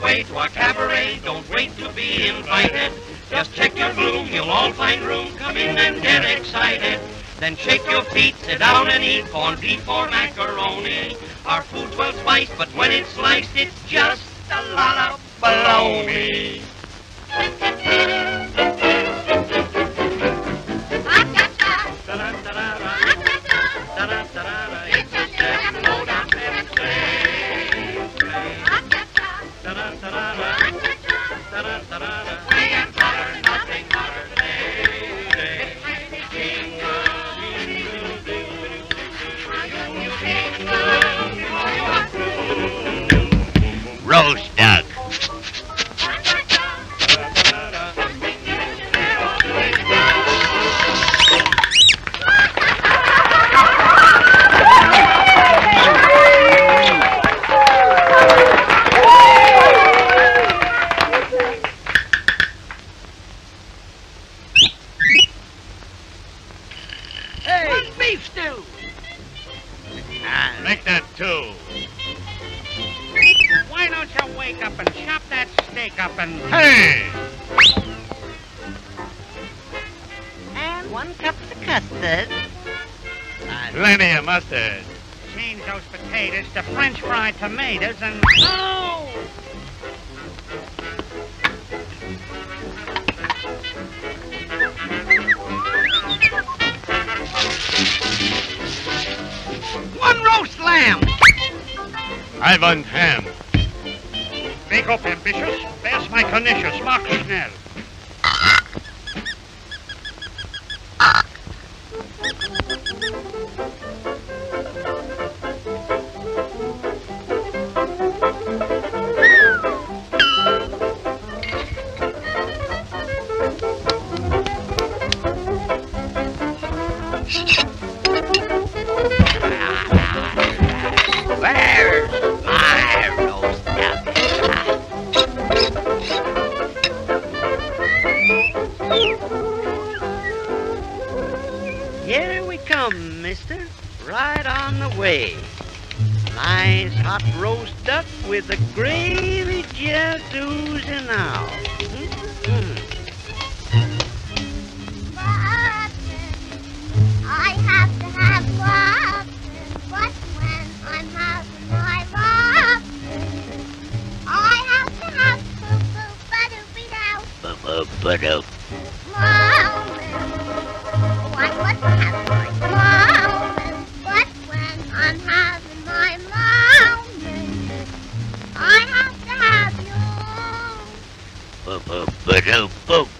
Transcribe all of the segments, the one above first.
way to our cabaret. Don't wait to be invited. Just check your bloom, you'll all find room. Come in and get excited. Then shake your feet, sit down and eat corned beef or macaroni. Our food's well spiced, but when it's sliced, it's just a lot of baloney. Make. Why don't you wake up and chop that steak up and... Hey! And one cup of custard. Plenty of mustard. Change those potatoes to French fried tomatoes and... Oh! I've ham. Wake up, ambitious. There's my Canisius, Mark Schnell. Here we come, mister. Right on the way. Nice hot roast duck with the gravy just oozing out. Mm. I have to have lobster, but when I'm having my lobster, I have to have poo-poo, Ba-ba-ba-da. moment. Ba-ba-ba-da-boo. I'm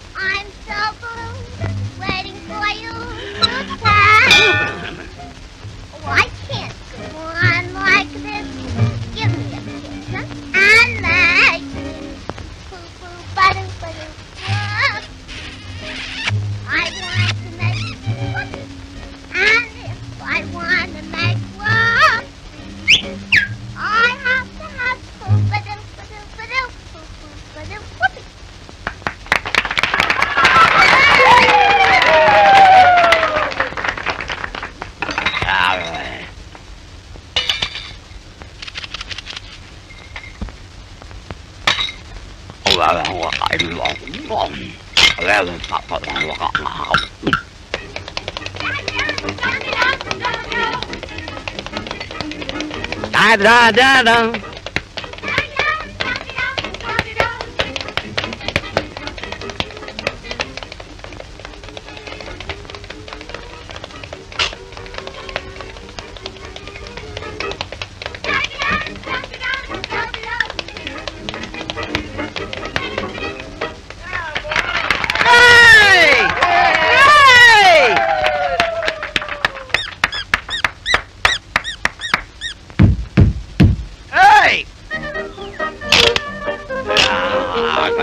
Da da da da.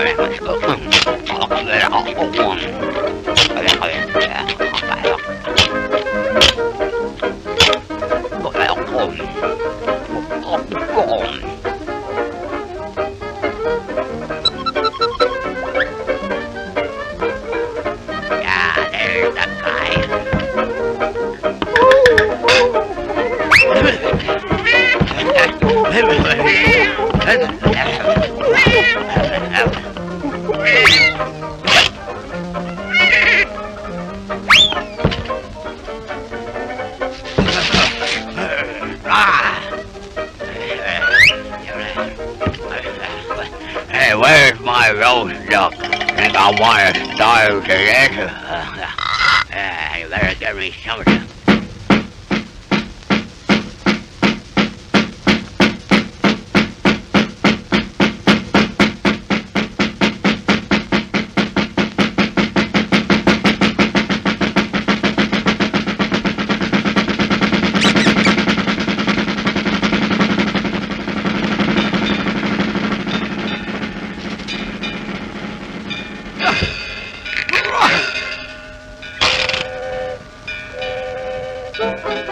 Oh, Hey, where's my roast duck? Think I want to starve to death? Uh, you better give me something. Música